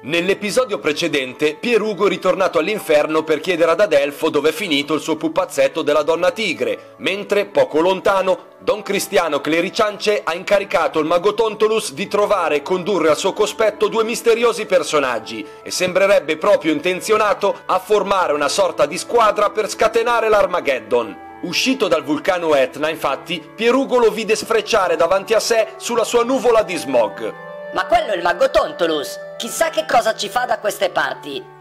Nell'episodio precedente, Pierugo è ritornato all'inferno per chiedere ad Adelfo dove è finito il suo pupazzetto della donna tigre, mentre, poco lontano, Don Cristiano Clericiance ha incaricato il mago Tontolus di trovare e condurre al suo cospetto due misteriosi personaggi e sembrerebbe proprio intenzionato a formare una sorta di squadra per scatenare l'Armageddon. Uscito dal vulcano Etna, infatti, Pierugo lo vide sfrecciare davanti a sé sulla sua nuvola di smog. Ma quello è il mago Tontolus! Chissà che cosa ci fa da queste parti!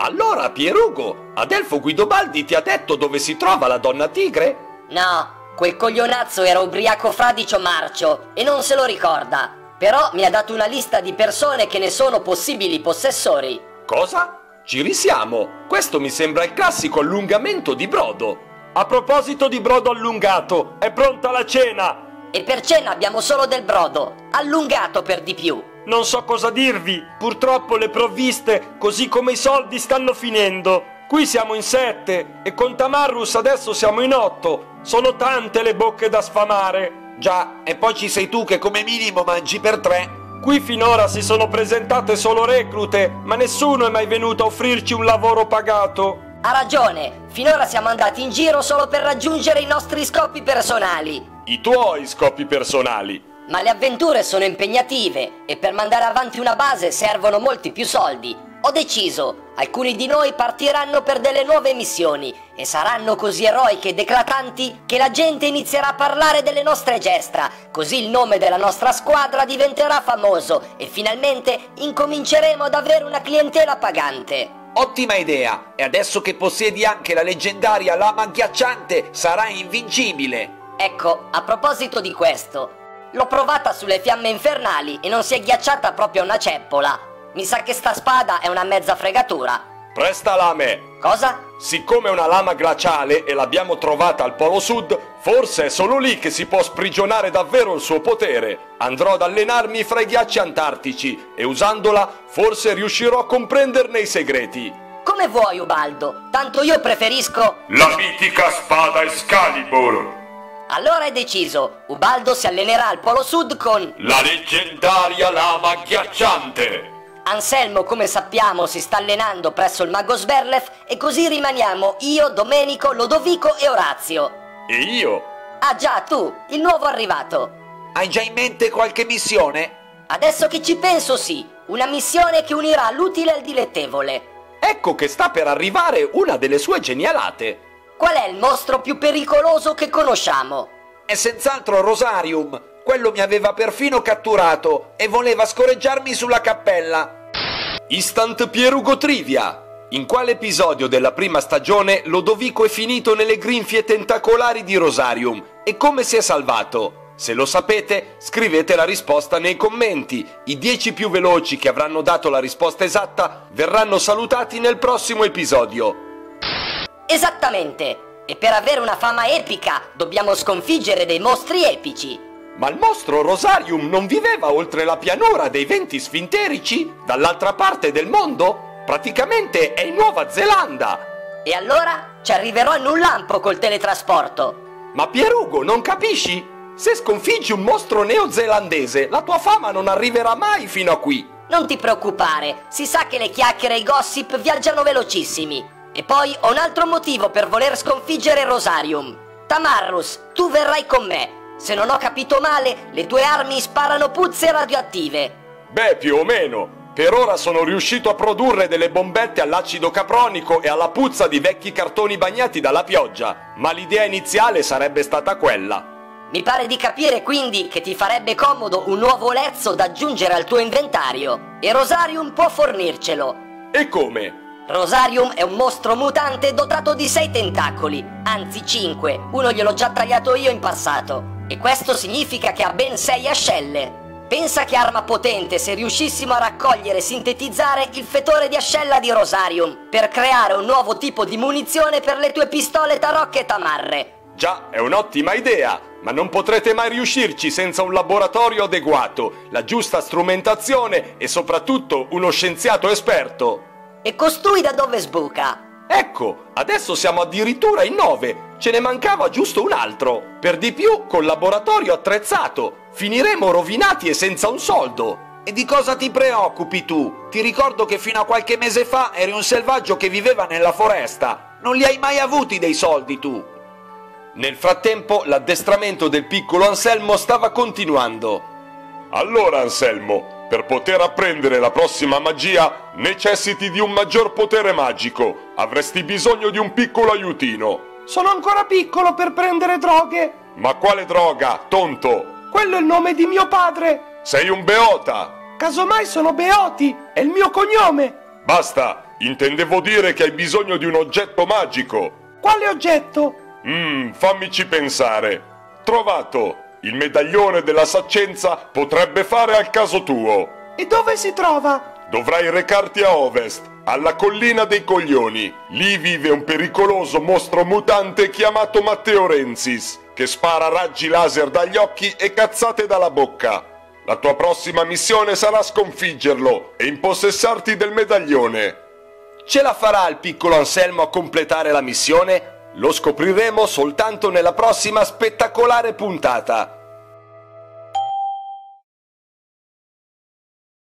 Allora, Pierugo, Adelfo Guidobaldi ti ha detto dove si trova la donna tigre? No, quel coglionazzo era ubriaco fradicio marcio e non se lo ricorda. Però mi ha dato una lista di persone che ne sono possibili possessori. Cosa? Ci risiamo! Questo mi sembra il classico allungamento di brodo. A proposito di brodo allungato, è pronta la cena! E per cena abbiamo solo del brodo, allungato per di più. Non so cosa dirvi, purtroppo le provviste, così come i soldi, stanno finendo. Qui siamo in sette e con Tamarrus adesso siamo in otto. Sono tante le bocche da sfamare. Già, e poi ci sei tu che come minimo mangi per tre. Qui finora si sono presentate solo reclute, ma nessuno è mai venuto a offrirci un lavoro pagato. Ha ragione, finora siamo andati in giro solo per raggiungere i nostri scopi personali. I tuoi scopi personali. Ma le avventure sono impegnative e per mandare avanti una base servono molti più soldi. Ho deciso, alcuni di noi partiranno per delle nuove missioni e saranno così eroiche ed eclatanti che la gente inizierà a parlare delle nostre gesta, così il nome della nostra squadra diventerà famoso e finalmente incominceremo ad avere una clientela pagante. Ottima idea! E adesso che possiedi anche la leggendaria lama ghiacciante, sarai invincibile! Ecco, a proposito di questo, l'ho provata sulle fiamme infernali e non si è ghiacciata proprio una ceppola. Mi sa che sta spada è una mezza fregatura. Prestala a me. Cosa? Siccome è una lama glaciale e l'abbiamo trovata al Polo Sud, forse è solo lì che si può sprigionare davvero il suo potere. Andrò ad allenarmi fra i ghiacci antartici e usandola forse riuscirò a comprenderne i segreti. Come vuoi, Ubaldo? Tanto io preferisco... La mitica spada Excalibur! Allora è deciso, Ubaldo si allenerà al Polo Sud con... La leggendaria lama ghiacciante! Anselmo, come sappiamo, si sta allenando presso il mago Sberlef e così rimaniamo io, Domenico, Lodovico e Orazio. E io? Ah già, tu, il nuovo arrivato. Hai già in mente qualche missione? Adesso che ci penso sì, una missione che unirà l'utile al dilettevole. Ecco che sta per arrivare una delle sue genialate. Qual è il mostro più pericoloso che conosciamo? È senz'altro Rosarium. Quello mi aveva perfino catturato e voleva scorreggiarmi sulla cappella. Instant Pierugo Trivia. In quale episodio della prima stagione Lodovico è finito nelle grinfie tentacolari di Rosarium e come si è salvato? Se lo sapete, scrivete la risposta nei commenti. I 10 più veloci che avranno dato la risposta esatta verranno salutati nel prossimo episodio. Esattamente! E per avere una fama epica dobbiamo sconfiggere dei mostri epici. Ma il mostro Rosarium non viveva oltre la pianura dei venti sfinterici, dall'altra parte del mondo? Praticamente è in Nuova Zelanda! E allora ci arriverò in un lampo col teletrasporto. Ma Pierugo, non capisci? Se sconfiggi un mostro neozelandese, la tua fama non arriverà mai fino a qui. Non ti preoccupare, si sa che le chiacchiere e i gossip viaggiano velocissimi. E poi ho un altro motivo per voler sconfiggere Rosarium. Tamarrus, tu verrai con me. Se non ho capito male, le tue armi sparano puzze radioattive. Beh, più o meno. Per ora sono riuscito a produrre delle bombette all'acido capronico e alla puzza di vecchi cartoni bagnati dalla pioggia, ma l'idea iniziale sarebbe stata quella. Mi pare di capire quindi che ti farebbe comodo un nuovo lezzo da aggiungere al tuo inventario e Rosarium può fornircelo. E come? Rosarium è un mostro mutante dotato di 6 tentacoli, anzi 5, uno gliel'ho già tagliato io in passato. E questo significa che ha ben 6 ascelle. Pensa che arma potente se riuscissimo a raccogliere e sintetizzare il fetore di ascella di Rosarium per creare un nuovo tipo di munizione per le tue pistole tarocche e tamarre. Già, è un'ottima idea, ma non potrete mai riuscirci senza un laboratorio adeguato, la giusta strumentazione e soprattutto uno scienziato esperto. E costui da dove sbuca? Ecco, adesso siamo addirittura in nove. Ce ne mancava giusto un altro. Per di più, col laboratorio attrezzato. Finiremo rovinati e senza un soldo. E di cosa ti preoccupi tu? Ti ricordo che fino a qualche mese fa eri un selvaggio che viveva nella foresta. Non li hai mai avuti dei soldi tu. Nel frattempo l'addestramento del piccolo Anselmo stava continuando. Allora, Anselmo, per poter apprendere la prossima magia necessiti di un maggior potere magico. Avresti bisogno di un piccolo aiutino. Sono ancora piccolo per prendere droghe. Ma quale droga, tonto? Quello è il nome di mio padre. Sei un beota! Casomai sono Beoti, è il mio cognome. Basta, intendevo dire che hai bisogno di un oggetto magico. Quale oggetto? Mmm, fammici pensare. Trovato! Il medaglione della saccenza potrebbe fare al caso tuo. E dove si trova? Dovrai recarti a ovest, alla collina dei coglioni. Lì vive un pericoloso mostro mutante chiamato Matteo Renzis, che spara raggi laser dagli occhi e cazzate dalla bocca. La tua prossima missione sarà sconfiggerlo e impossessarti del medaglione. Ce la farà il piccolo Anselmo a completare la missione? Lo scopriremo soltanto nella prossima spettacolare puntata.